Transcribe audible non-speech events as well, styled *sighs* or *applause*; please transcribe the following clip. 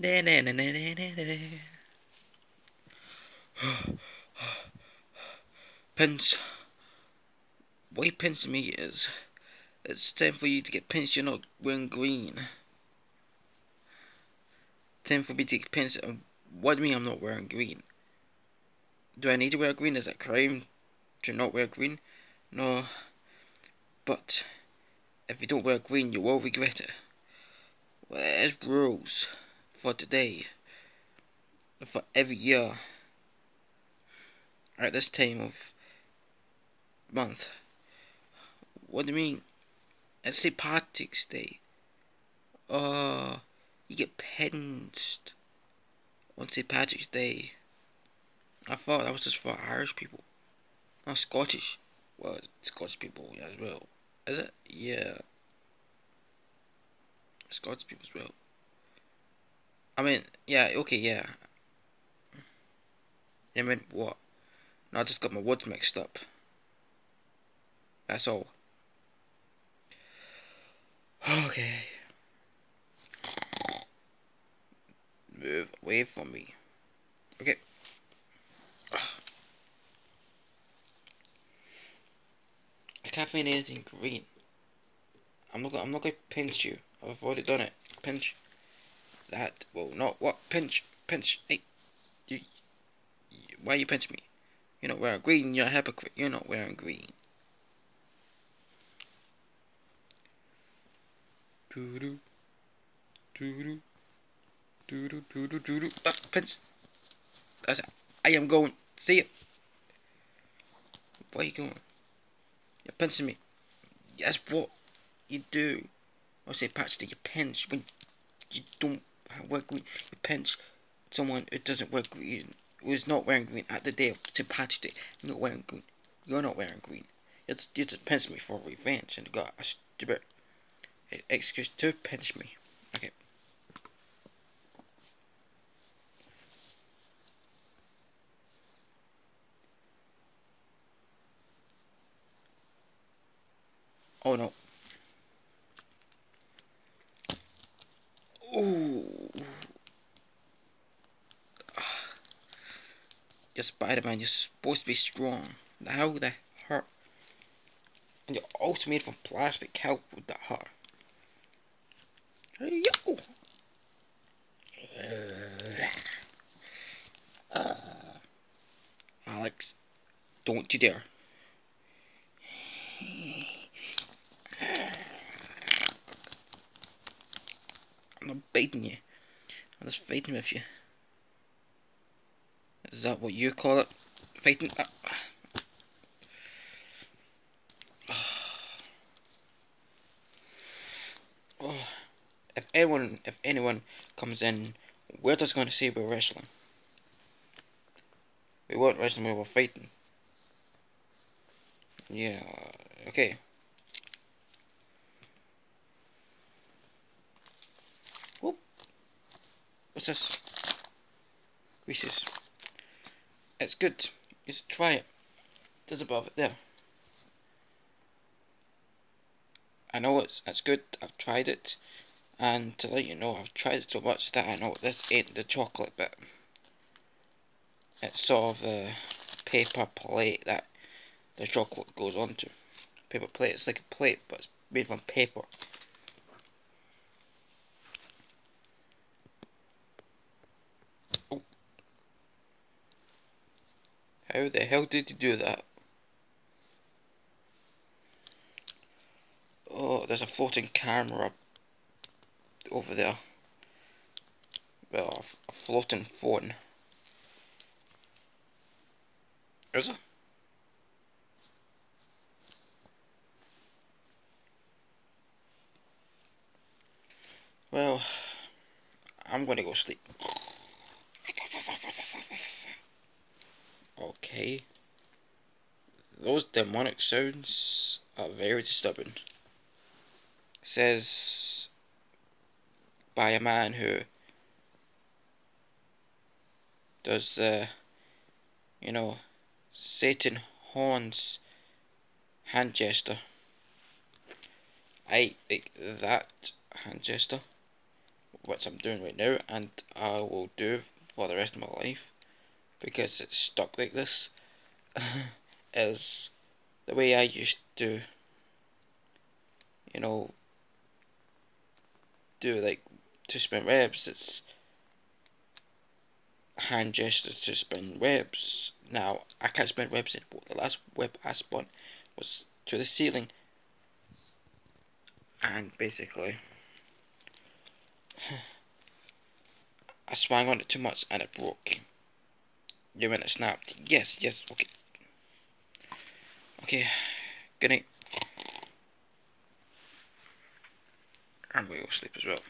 Na, na, na, na, na, na, na. Pins. What you pinched me is it's time for you to get pinched, you're not wearing green. Time for me to get pinched. and What do you mean I'm not wearing green? Do I need to wear green? Is it crime to not wear green? No. But if you don't wear green, you will regret it. Where's rules for today? For every year. At this time of month. What do you mean? It's St. Patrick's Day. Oh, you get pinched on St. Patrick's Day. I thought that was just for Irish people. Not Scottish. Well, Scottish people as well. Is it? Yeah. Scottish people as well. I mean, yeah, okay, yeah. I mean, what? No, I just got my words mixed up. That's all. *sighs* Okay. Move away from me. Okay. *sighs* I can't find anything green. I'm not. I'm not to pinch you. I've already done it. Pinch. That. Well, not what. Pinch. Pinch. Hey. You. you why you pinch me? You're not wearing green. You're a hypocrite. You're not wearing green. Doo doo. Doo doo. Doo doo doo doo doo doo. Ah, pinch. I am going. See you. Where are you going? You're pinching me. That's what you do. I say patch that you pinch when you don't wear green. You pinch someone who doesn't wear green, who is not wearing green at the day of St. Patrick's Day. You're not wearing green. You're not wearing green. Just, you just pinch me for revenge and got a ah, stupid excuse to pinch me. Okay. Oh no. Ooh. You're Spider-Man, you're supposed to be strong. How the hurt? And you're also made from plastic. How would that hurt? Hey, yo! Uh, *sighs* Alex, don't you dare. *sighs* I'm not baiting you. I'm just fighting with you. Is that what you call it? Fighting? Uh, *sighs* oh. If anyone, if anyone comes in, we're just going to say we're wrestling. We weren't wrestling, we were fighting. Yeah, okay. Whoop. What's this? Reese's. It's good. Just try it. There's above it there. I know it's it's good. I've tried it, and to let you know, I've tried it so much that I know this ain't the chocolate bit. It's sort of the paper plate that the chocolate goes onto. Paper plate. It's like a plate, but it's made from paper. Oh. How the hell did you do that? Oh, there's a floating camera over there. Well, a floating phone. Is it? Well, I'm gonna go sleep. Okay. Those demonic sounds are very disturbing. says by a man who does the, you know, Satan horns hand gesture. I like that hand gesture. which I'm doing right now and I will do for the rest of my life because it's stuck like this *laughs* is the way I used to you know do like to spin webs. It's hand gestures to spin webs. Now I can't spin webs anymore. The last web I spun was to the ceiling. And basically *sighs* I swung on it too much and it broke. Mean it snapped? Yes, yes, okay. Okay, good night. And we will sleep as well.